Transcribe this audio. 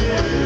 Yeah.